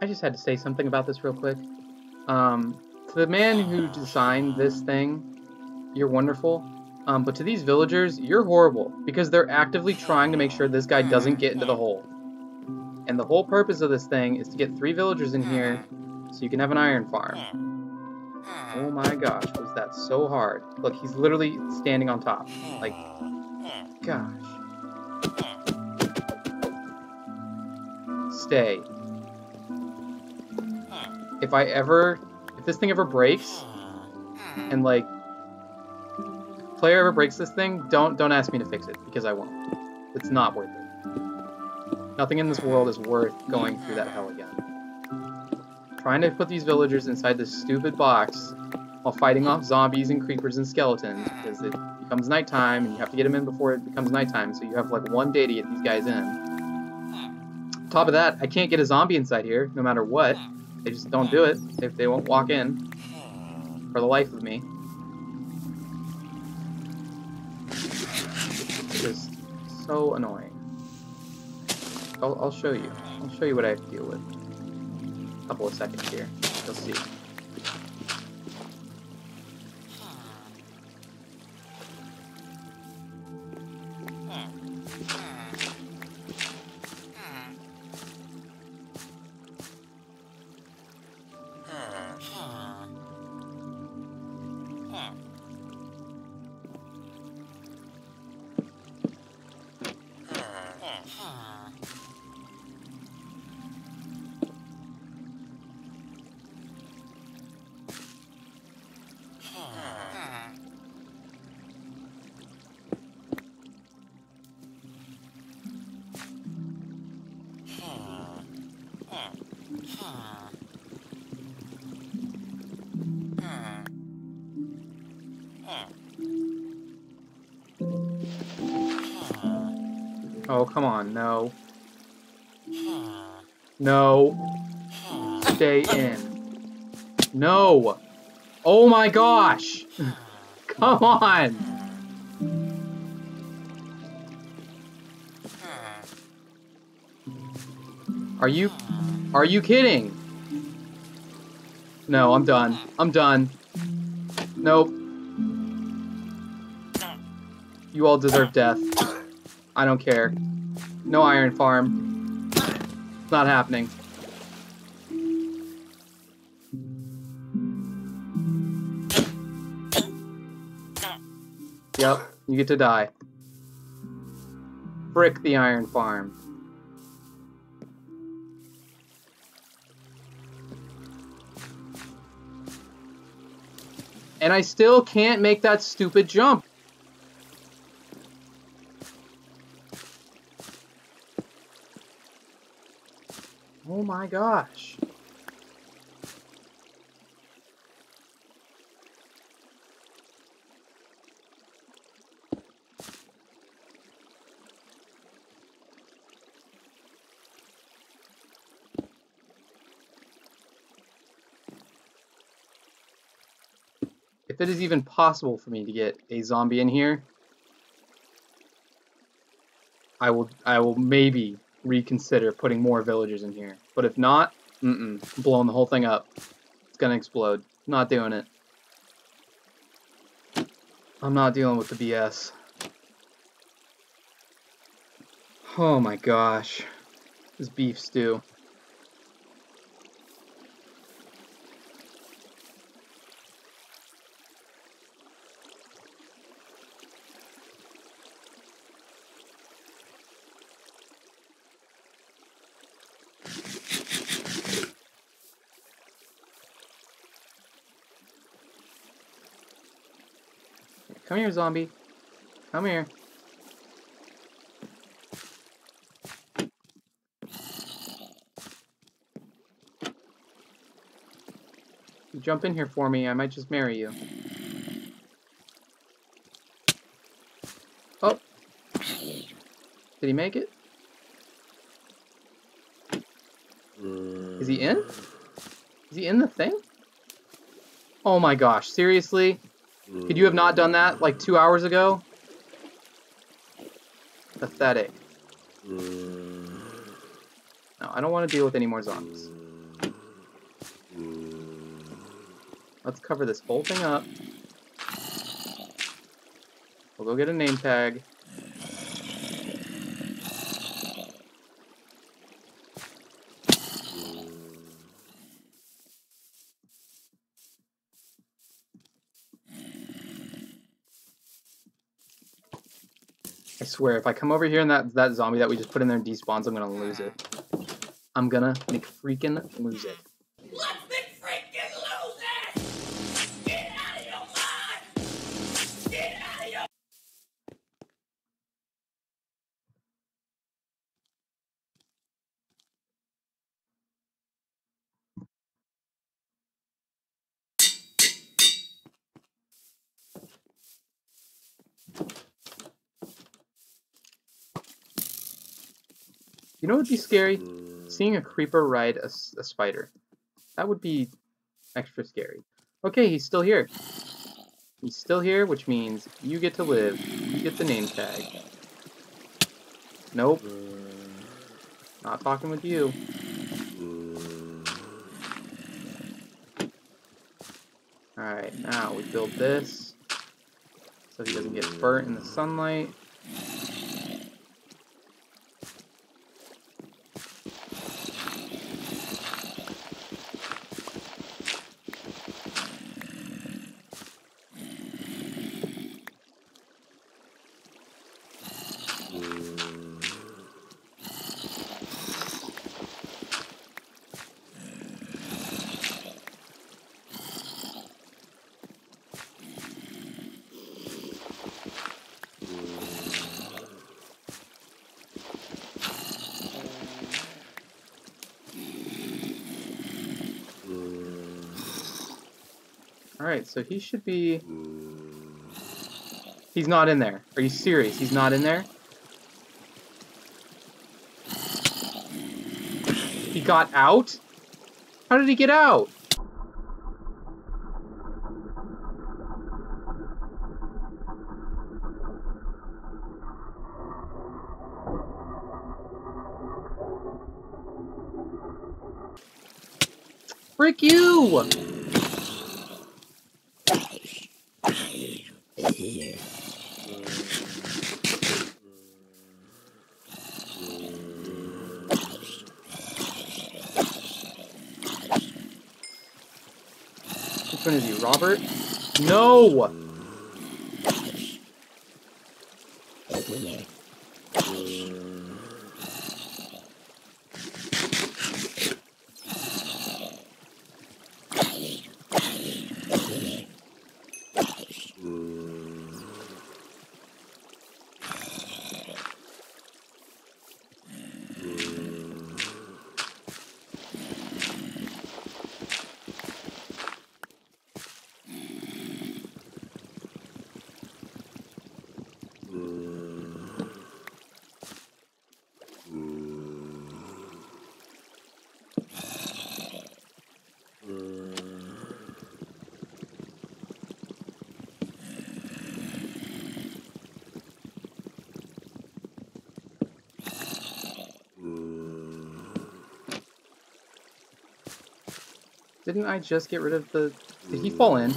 I just had to say something about this real quick. Um, to the man who designed this thing, you're wonderful. Um, but to these villagers, you're horrible because they're actively trying to make sure this guy doesn't get into the hole. And the whole purpose of this thing is to get three villagers in here so you can have an iron farm. Oh my gosh, was that so hard. Look, he's literally standing on top. Like, gosh. Stay. If I ever, if this thing ever breaks, and like, player ever breaks this thing, don't don't ask me to fix it because I won't. It's not worth it. Nothing in this world is worth going through that hell again. Trying to put these villagers inside this stupid box while fighting off zombies and creepers and skeletons because it becomes nighttime and you have to get them in before it becomes nighttime, so you have like one day to get these guys in. Top of that, I can't get a zombie inside here no matter what. They just don't do it if they won't walk in for the life of me. It's just so annoying. I'll, I'll show you. I'll show you what I have to deal with. A couple of seconds here. You'll see. Come on, no. Hmm. No. Stay in. No! Oh my gosh! Come on! Hmm. Are you... Are you kidding? No, I'm done. I'm done. Nope. Hmm. You all deserve death. I don't care. No iron farm. It's not happening. Yep, you get to die. Frick the iron farm. And I still can't make that stupid jump. Oh my gosh. If it is even possible for me to get a zombie in here, I will I will maybe reconsider putting more villagers in here. But if not, mm-mm, blowing the whole thing up. It's gonna explode. Not doing it. I'm not dealing with the BS. Oh my gosh. This beef stew. Come here, zombie. Come here. You jump in here for me, I might just marry you. Oh. Did he make it? Is he in? Is he in the thing? Oh my gosh, seriously? Could you have not done that like two hours ago? Pathetic. No, I don't want to deal with any more zombies. Let's cover this whole thing up. We'll go get a name tag. Swear, if I come over here and that that zombie that we just put in there despawns, I'm gonna lose it. I'm gonna make freaking lose it. You know what would be scary? Mm. Seeing a creeper ride a spider. That would be extra scary. Okay, he's still here. He's still here, which means you get to live. You get the name tag. Nope. Mm. Not talking with you. Mm. Alright, now we build this. So he doesn't get burnt in the sunlight. So he should be... He's not in there. Are you serious? He's not in there? He got out? How did he get out? Frick you! Which one is he, Robert? No! Didn't I just get rid of the... Did he fall in?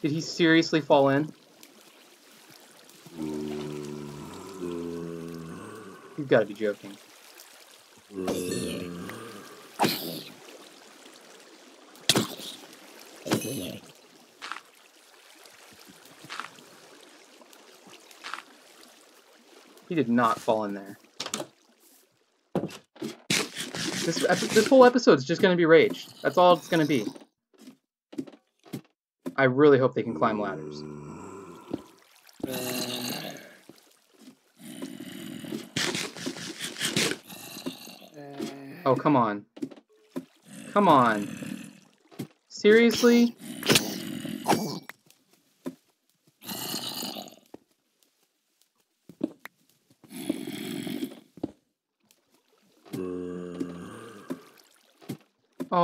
Did he seriously fall in? You've got to be joking. He did not fall in there. This this whole episode's just gonna be rage. That's all it's gonna be. I really hope they can climb ladders. Oh, come on. Come on. Seriously?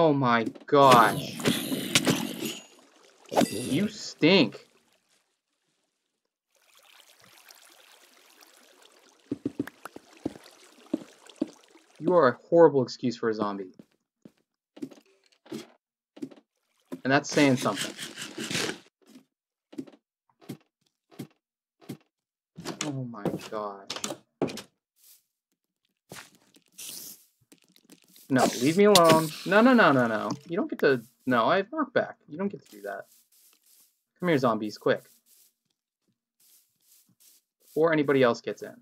Oh my gosh. You stink. You are a horrible excuse for a zombie. and that's saying something. Oh my gosh. No, leave me alone. No, no, no, no, no. You don't get to... No, I have knockback. You don't get to do that. Come here, zombies, quick. Before anybody else gets in.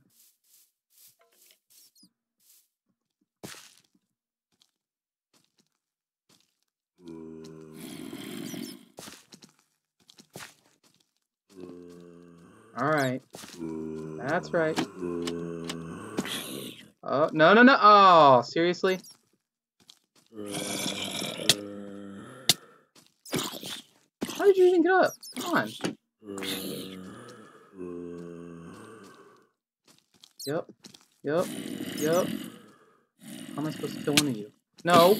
Alright. That's right. Oh, no, no, no. Oh, seriously? How did you even get up? Come on. Yep. Yep. Yep. How am I supposed to kill one of you? No.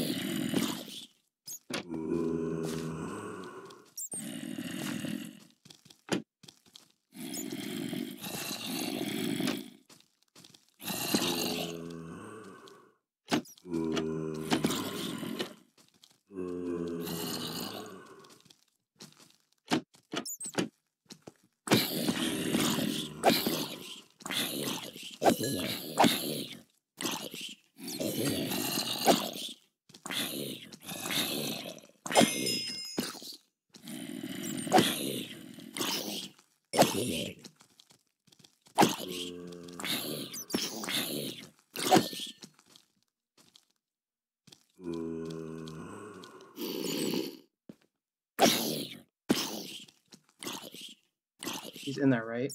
In there, right?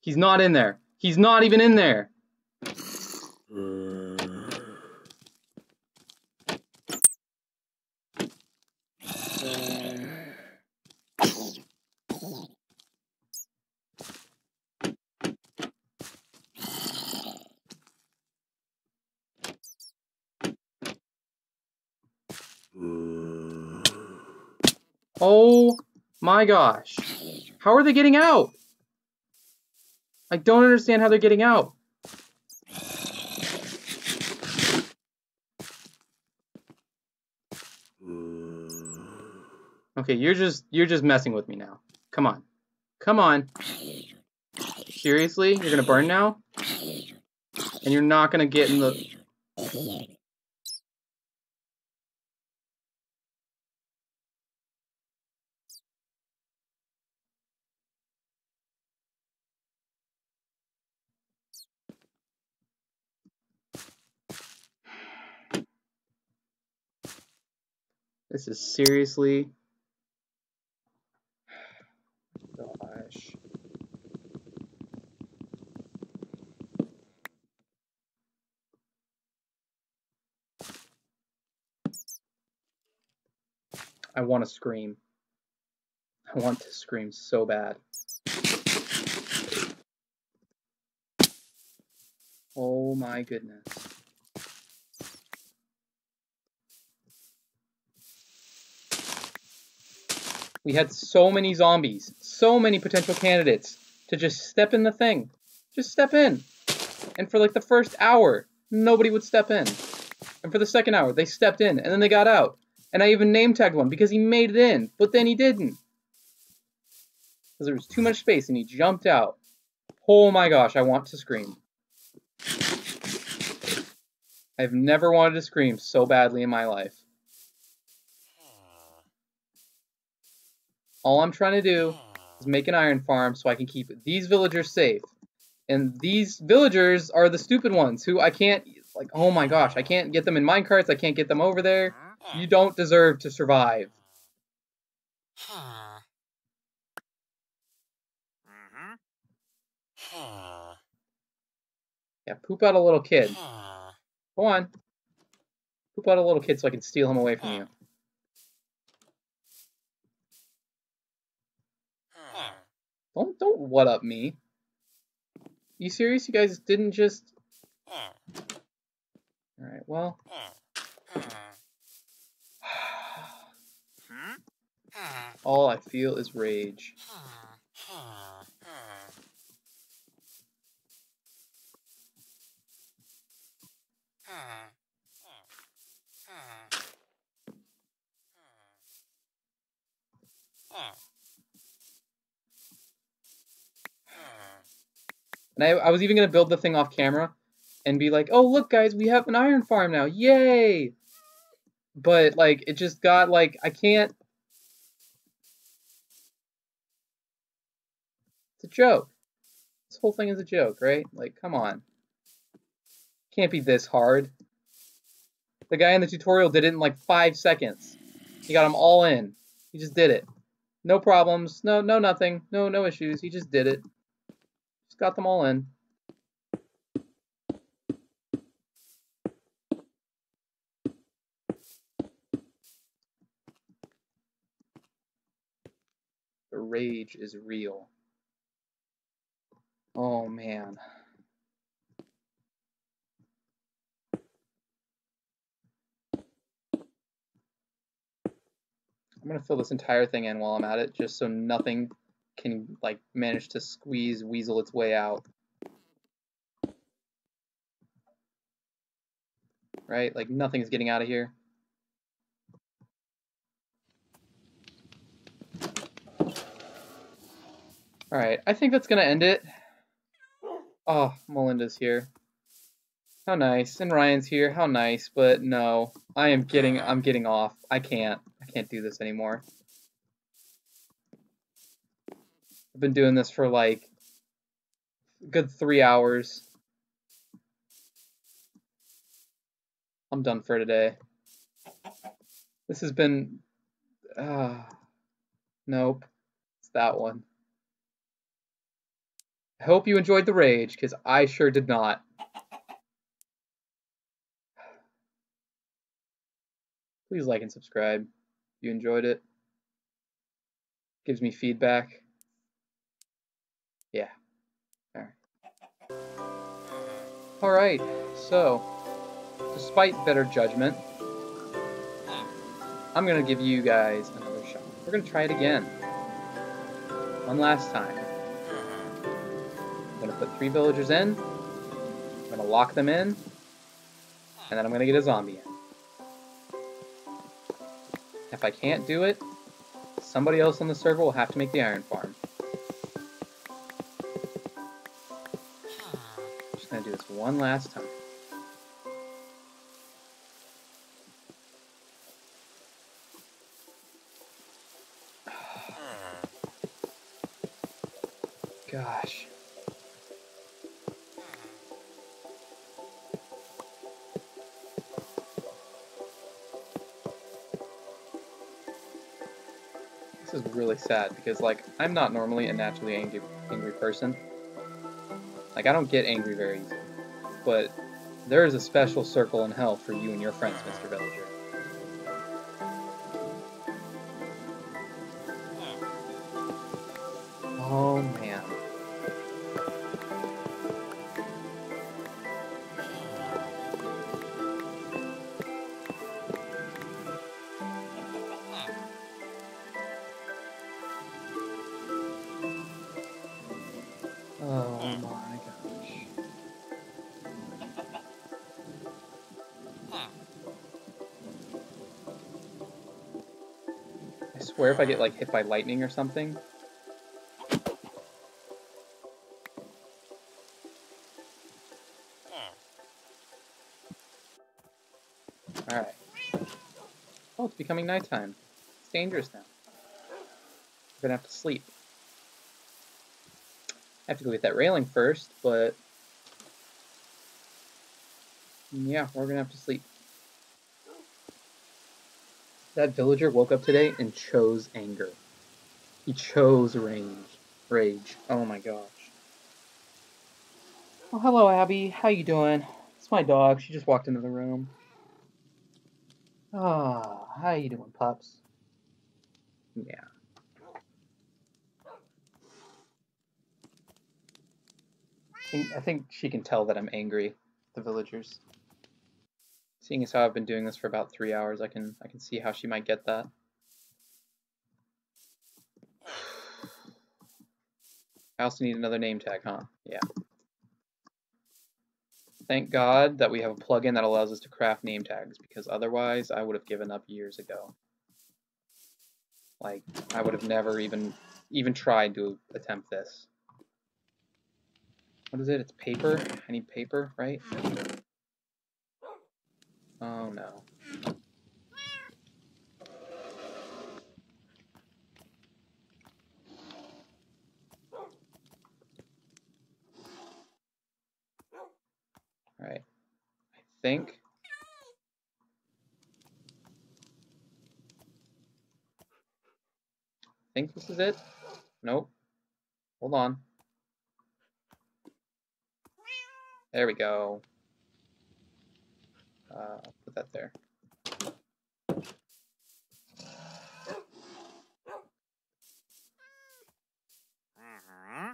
He's not in there. He's not even in there. Oh my gosh. How are they getting out? I don't understand how they're getting out. Okay, you're just you're just messing with me now. Come on. Come on. Seriously? You're gonna burn now? And you're not gonna get in the This is seriously gosh. I want to scream. I want to scream so bad. Oh my goodness. We had so many zombies, so many potential candidates to just step in the thing. Just step in. And for like the first hour, nobody would step in. And for the second hour, they stepped in and then they got out. And I even name tagged one because he made it in, but then he didn't. Because there was too much space and he jumped out. Oh my gosh, I want to scream. I've never wanted to scream so badly in my life. All I'm trying to do is make an iron farm so I can keep these villagers safe. And these villagers are the stupid ones who I can't, like, oh my gosh, I can't get them in minecarts, I can't get them over there. You don't deserve to survive. Yeah, poop out a little kid. Go on. Poop out a little kid so I can steal him away from you. Don't don't what up me. You serious? You guys didn't just Alright, well. All I feel is rage. And I, I was even gonna build the thing off camera and be like, oh look guys, we have an iron farm now, yay! But like it just got like I can't It's a joke. This whole thing is a joke, right? Like, come on. Can't be this hard. The guy in the tutorial did it in like five seconds. He got them all in. He just did it. No problems. No, no, nothing. No, no issues. He just did it. Just got them all in. The rage is real. Oh man. I'm gonna fill this entire thing in while I'm at it, just so nothing can like manage to squeeze weasel its way out. Right? Like nothing's getting out of here. Alright, I think that's gonna end it. Oh, Melinda's here. How nice. And Ryan's here. How nice. But no, I am getting I'm getting off. I can't. I can't do this anymore. I've been doing this for like good three hours. I'm done for today. This has been uh nope. It's that one. I hope you enjoyed the rage, because I sure did not. Please like and subscribe if you enjoyed it. Gives me feedback. Alright, so, despite better judgment, I'm going to give you guys another shot. We're going to try it again. One last time. I'm going to put three villagers in. I'm going to lock them in. And then I'm going to get a zombie in. If I can't do it, somebody else on the server will have to make the iron farm. One last time. Gosh. This is really sad because, like, I'm not normally a naturally angry, angry person. Like, I don't get angry very easily. But there is a special circle in hell for you and your friends, Mr. Villager. If I get like hit by lightning or something. Alright. Oh, it's becoming nighttime. It's dangerous now. We're gonna have to sleep. I have to go get that railing first, but yeah, we're gonna have to sleep. That villager woke up today and chose anger. He chose rage. Rage. Oh my gosh. Oh, hello, Abby. How you doing? It's my dog. She just walked into the room. Ah, how you doing, pups? Yeah. I think she can tell that I'm angry, the villagers. Seeing as how I've been doing this for about three hours, I can I can see how she might get that. I also need another name tag, huh? Yeah. Thank God that we have a plugin that allows us to craft name tags, because otherwise I would have given up years ago. Like, I would have never even even tried to attempt this. What is it? It's paper. I need paper, right? Oh no. Alright. I think. think this is it. Nope. Hold on. There we go. Uh, put that there.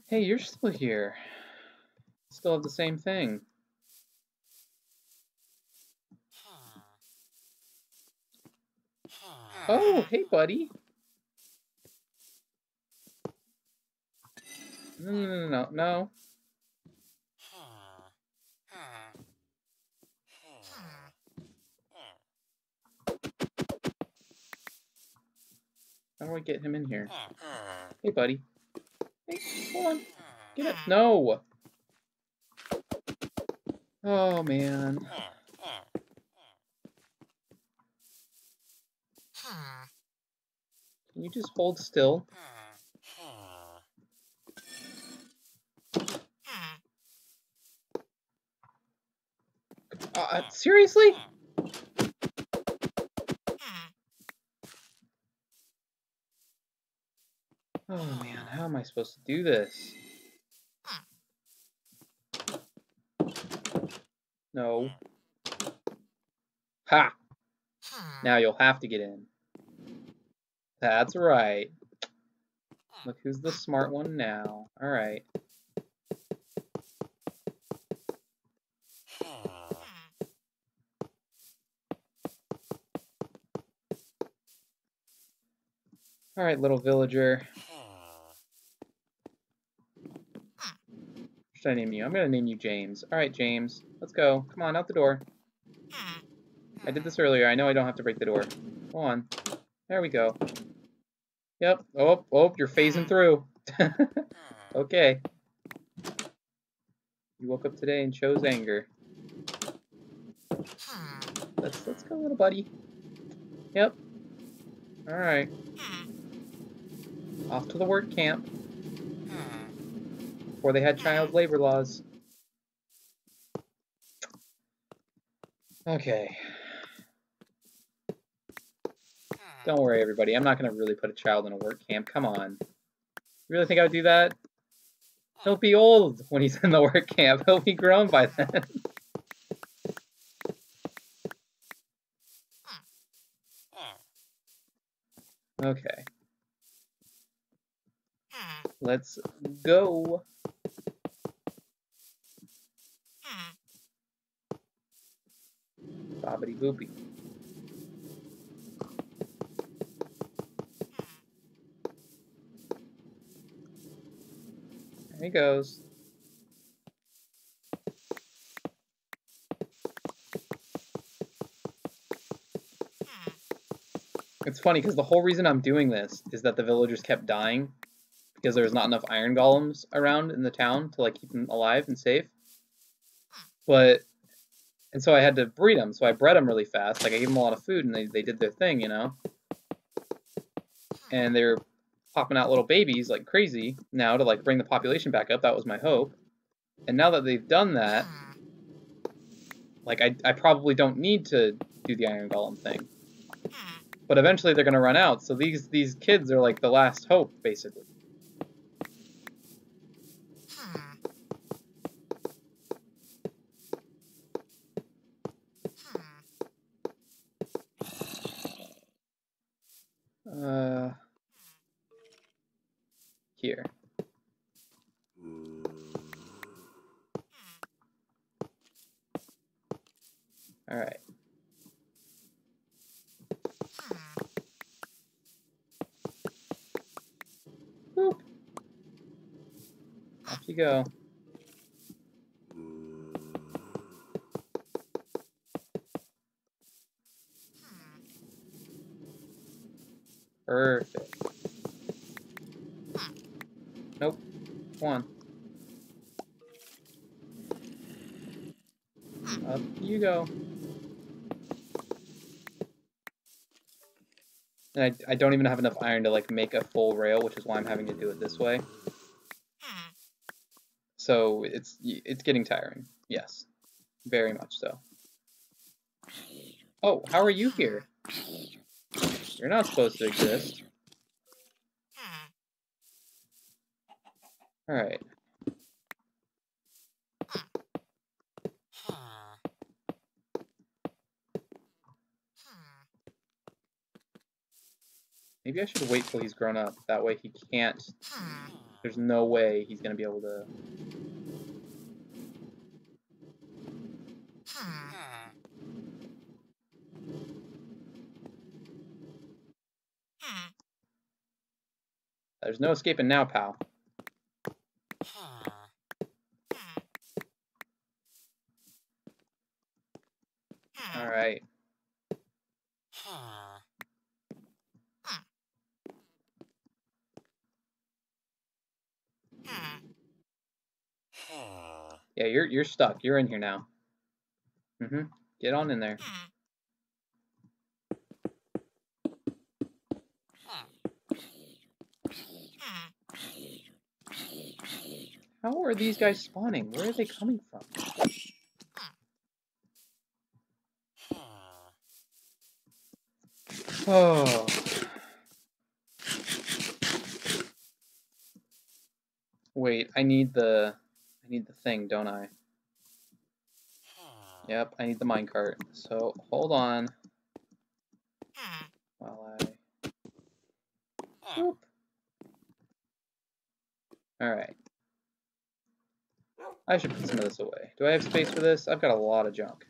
Hey, you're still here. Still have the same thing. Oh, hey, buddy. No, no, no, no, no. How do I get him in here? Mm-hmm. Hey, buddy. Hey, hold on. Get up. Mm-hmm. No! Oh, man. Mm-hmm. Can you just hold still? Uh, uh, seriously? Oh man, how am I supposed to do this? No. Ha! Now you'll have to get in. That's right. Look who's the smart one now. Alright. Alright, little villager. Should I name you? I'm gonna name you James. Alright, James. Let's go. Come on, out the door. I did this earlier. I know I don't have to break the door. Go on. There we go. Yep. Oh, oh, you're phasing through. okay. You woke up today and chose anger. Let's let's go, little buddy. Yep. Alright. Off to the work camp. Before they had child labor laws. Okay. Don't worry, everybody. I'm not going to really put a child in a work camp. Come on. You really think I would do that? He'll be old when he's in the work camp. He'll be grown by then. okay. Let's go. Bobbity boopy. There he goes. It's funny because the whole reason I'm doing this is that the villagers kept dying because there was not enough iron golems around in the town to like keep them alive and safe. But and so I had to breed them. So I bred them really fast. Like I gave them a lot of food and they they did their thing, you know. And they're popping out little babies like crazy now to like bring the population back up. That was my hope. And now that they've done that, like I I probably don't need to do the iron golem thing. But eventually they're gonna run out. So these these kids are like the last hope, basically. you go. Perfect. Nope. One. Up you go. And I, I don't even have enough iron to like make a full rail, which is why I'm having to do it this way. So it's it's getting tiring. Yes, very much so. Oh, how are you here? You're not supposed to exist. Alright. Maybe I should wait till he's grown up. That way he can't... There's no way he's gonna be able to... There's no escaping now, pal. Alright. Yeah, you're you're stuck. You're in here now. Mm-hmm. Get on in there. How are these guys spawning? Where are they coming from? Oh. Wait, I need the I need the thing, don't I? Yep, I need the minecart. So hold on while I. Alright. I should put some of this away. Do I have space for this? I've got a lot of junk.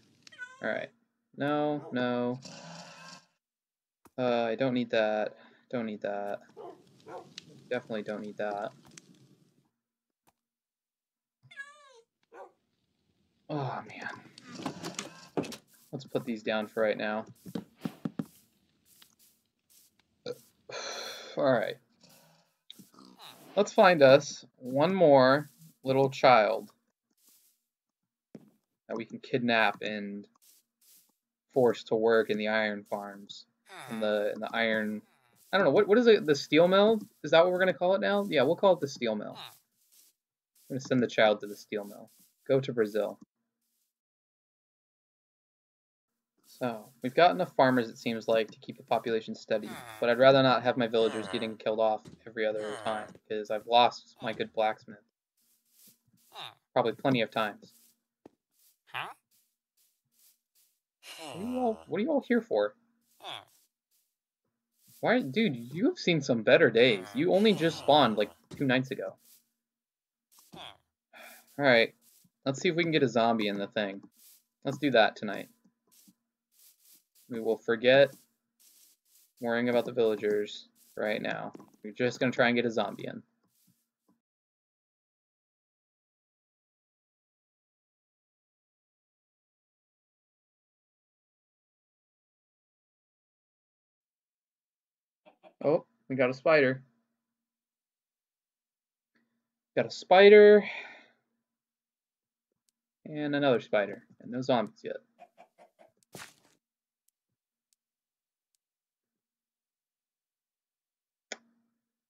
Alright. No, no. Uh, I don't need that. Don't need that. Definitely don't need that. Oh, man. Let's put these down for right now. Alright. Let's find us one more little child that we can kidnap and force to work in the iron farms. In the in the iron I don't know, what what is it the steel mill? Is that what we're gonna call it now? Yeah, we'll call it the steel mill. I'm gonna send the child to the steel mill. Go to Brazil. So, we've got enough farmers, it seems like, to keep the population steady. But I'd rather not have my villagers getting killed off every other time, because I've lost my good blacksmith. Probably plenty of times. What are you all, what are you all here for? Why, dude, you have seen some better days. You only just spawned, like, two nights ago. Alright, let's see if we can get a zombie in the thing. Let's do that tonight. We will forget worrying about the villagers right now. We're just going to try and get a zombie in. Oh, we got a spider. Got a spider. And another spider. And no zombies yet.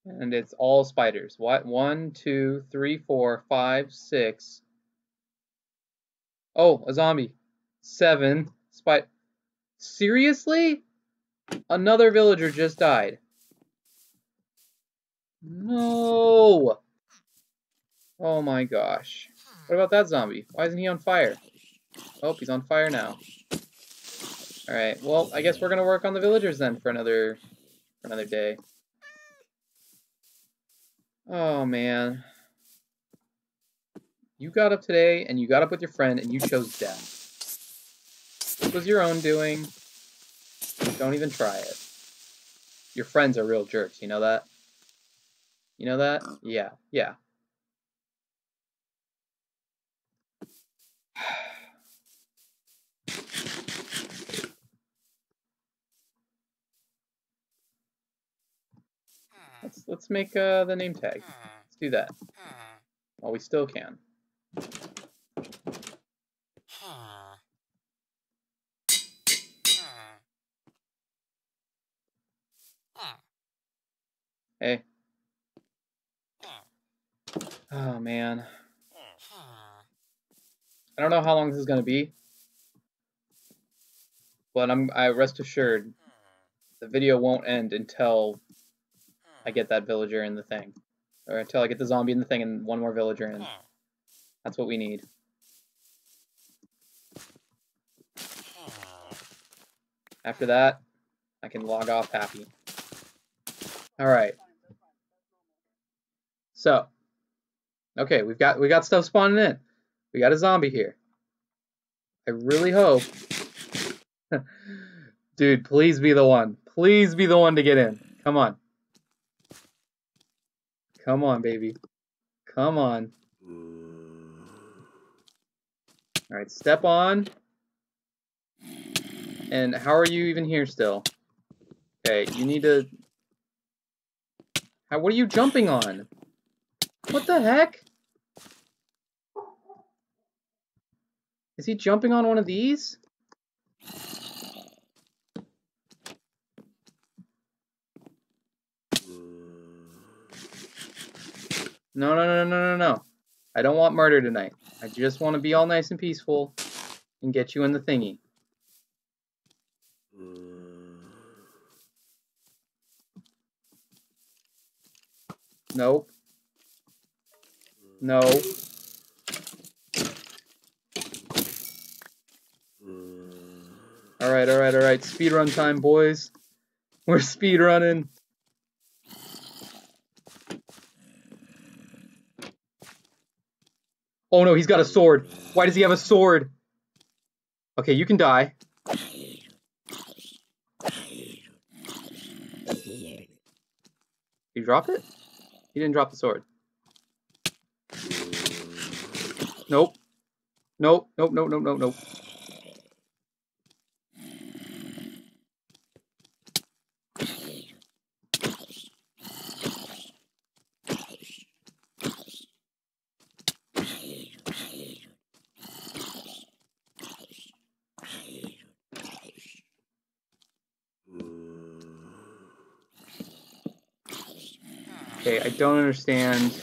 And it's all spiders. What? One, two, three, four, five, six. Oh, a zombie. Seven. Spy. Seriously? Another villager just died. No! Oh my gosh. What about that zombie? Why isn't he on fire? Oh, he's on fire now. Alright, well, I guess we're gonna work on the villagers then for another for another day. Oh man. You got up today and you got up with your friend and you chose death. This was your own doing. Don't even try it. Your friends are real jerks, you know that? You know that? Yeah, yeah. Let's let's make uh, the name tag. Let's do that while we still can. Hey, Oh man. Mm-hmm. I don't know how long this is gonna be, but I'm I rest assured mm. the video won't end until I get that mm. villager in the thing, or until I get the zombie in the thing and one more villager in. Mm. That's what we need. After that, I can log off happy. All right. So, okay, we've got we got stuff spawning in. We got a zombie here. I really hope, dude. Please be the one. Please be the one to get in. Come on. Come on, baby. Come on. All right, step on. And how are you even here still? Okay, you need to... How, what are you jumping on? What the heck? Is he jumping on one of these? No, no, no, no, no, no. I don't want murder tonight. I just want to be all nice and peaceful and get you in the thingy. Nope. No. Alright, alright, alright. Speedrun time, boys. We're speedrunning. Oh no, he's got a sword. Why does he have a sword? Okay, you can die. You drop it? He didn't drop the sword. Nope. Nope, nope, nope, nope, nope, nope. Okay, I don't understand.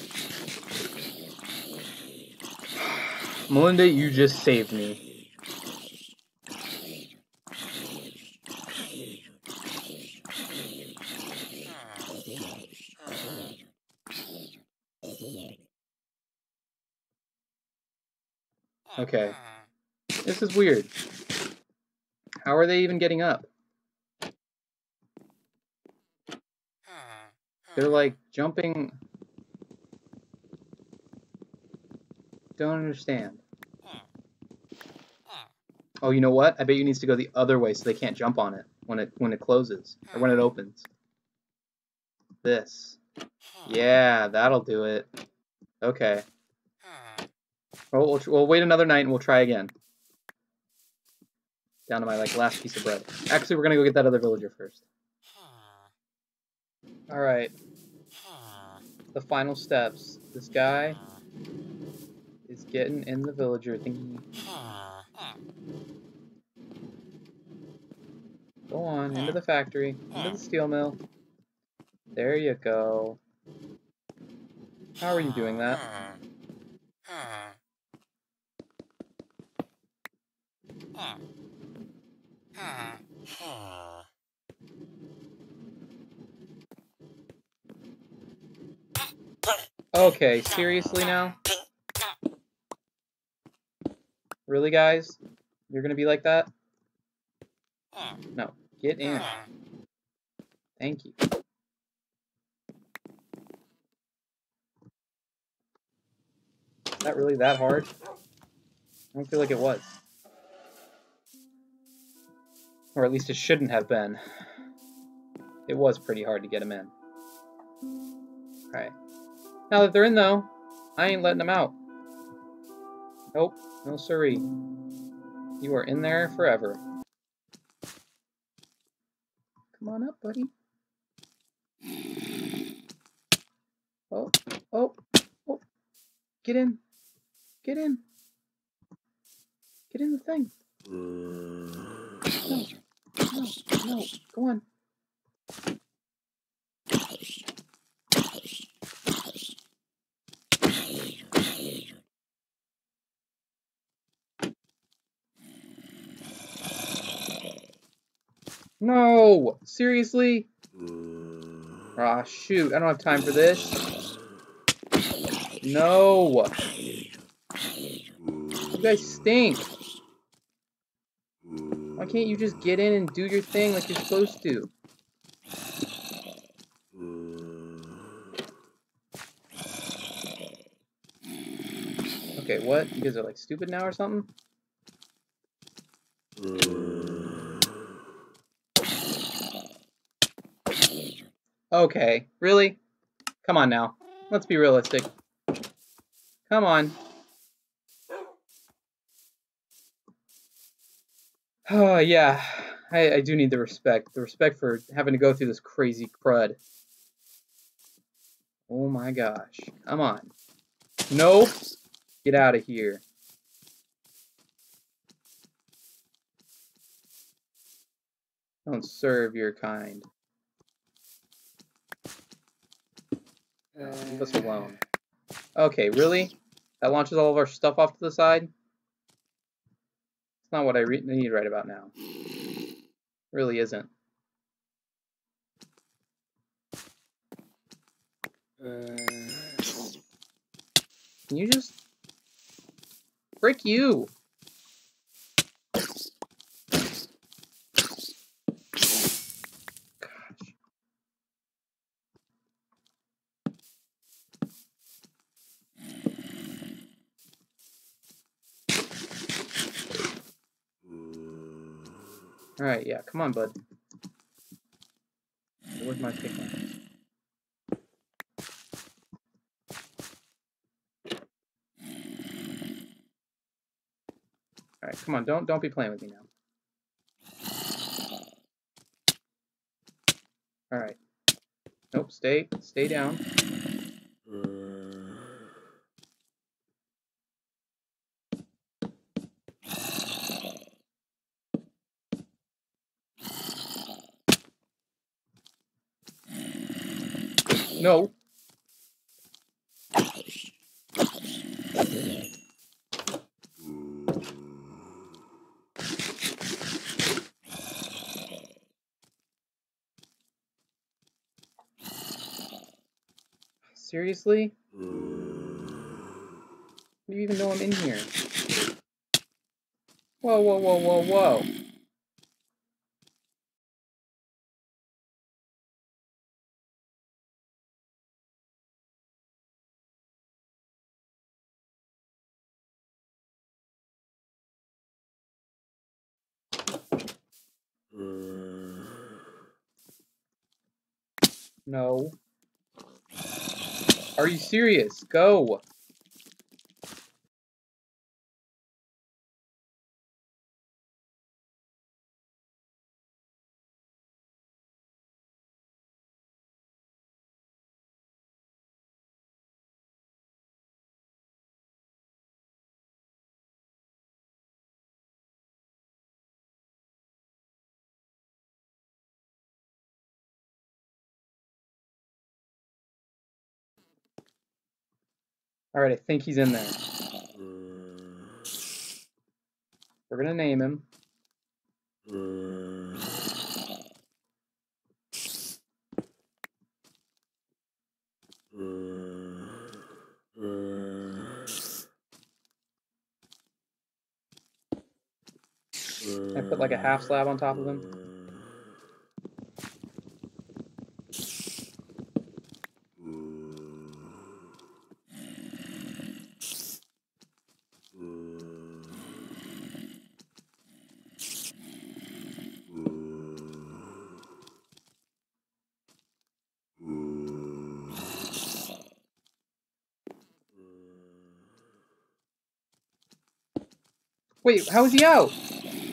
Melinda, you just saved me. Okay. This is weird. How are they even getting up? They're like jumping. Don't understand. Oh, you know what? I bet you needs to go the other way so they can't jump on it when it when it closes or when it opens. This. Yeah, that'll do it. Okay. Well, we'll, we'll wait another night and we'll try again. Down to my like last piece of bread. Actually, we're gonna go get that other villager first. All right. The final steps. This guy is getting in the villager thingy. Go on, into the factory, into the steel mill. There you go. How are you doing that? Ah, ah, ah. Okay, seriously now? Really, guys? You're gonna be like that? No. Get in. Thank you. That really that hard? I don't feel like it was. Or at least it shouldn't have been. It was pretty hard to get him in. Alright. Now that they're in, though, I ain't letting them out. Nope, no siree. You are in there forever. Come on up, buddy. Oh, oh, oh. Get in. Get in. Get in the thing. No, no, no. Go on. No! Seriously? Ah, shoot. I don't have time for this. No! You guys stink. Why can't you just get in and do your thing like you're supposed to? Okay, what? You guys are like stupid now or something? Okay, really? Come on now. Let's be realistic. Come on. Oh, yeah. I, I do need the respect. The respect for having to go through this crazy crud. Oh my gosh. Come on. Nope. Get out of here. Don't serve your kind. Leave uh, us alone. Okay, really? That launches all of our stuff off to the side? It's not what I need right about now. Really isn't. Uh, Can you just... Frick you! Gosh. Alright, yeah, come on, bud. Where's my pickaxe? Alright, come on, don't don't be playing with me now. Alright. Nope, stay stay down. No. Seriously? How Do you even know I'm in here? Whoa, whoa, whoa, whoa, whoa. No. Are you serious? Go. Alright, I think he's in there. We're gonna name him. I put like a half slab on top of him. Wait, how is he out?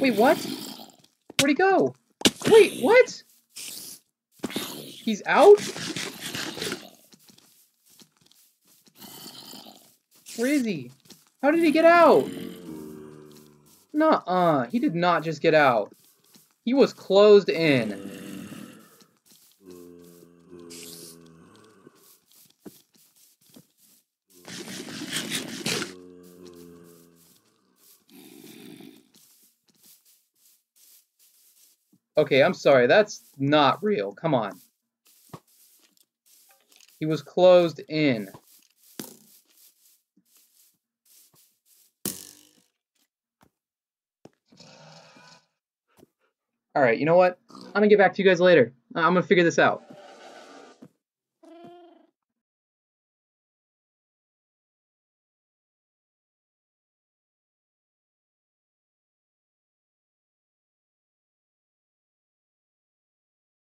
Wait, what? Where'd he go? Wait, what? He's out? Where is he? How did he get out? Nuh-uh, he did not just get out. He was closed in. Okay, I'm sorry. That's not real. Come on. He was closed in. All right, you know what? I'm gonna get back to you guys later. Uh, I'm gonna figure this out.